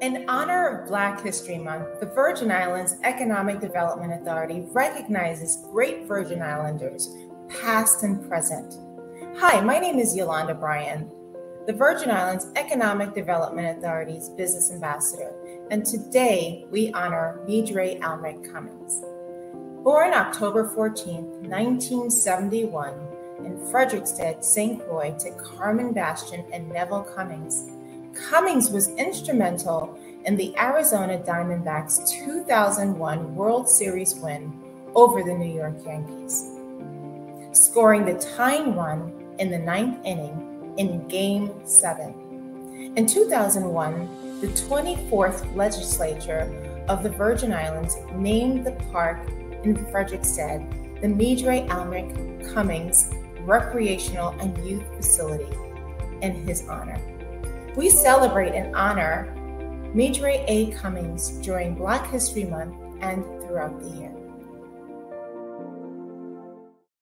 In honor of Black History Month, the Virgin Islands Economic Development Authority recognizes great Virgin Islanders, past and present. Hi, my name is Yolanda Bryan, the Virgin Islands Economic Development Authority's Business Ambassador, and today we honor Midre Almeric Cummings. Born October 14, 1971, in Frederiksted, St. Croix to Carmen Bastian and Neville Cummings, Cummings was instrumental in the Arizona Diamondbacks' 2001 World Series win over the New York Yankees, scoring the tying run in the ninth inning in Game 7. In 2001, the 24th legislature of the Virgin Islands named the park in Frederiksted the Midre Almeric Cummings Recreational and Youth Facility in his honor. We celebrate and honor Midre A. Cummings during Black History Month and throughout the year.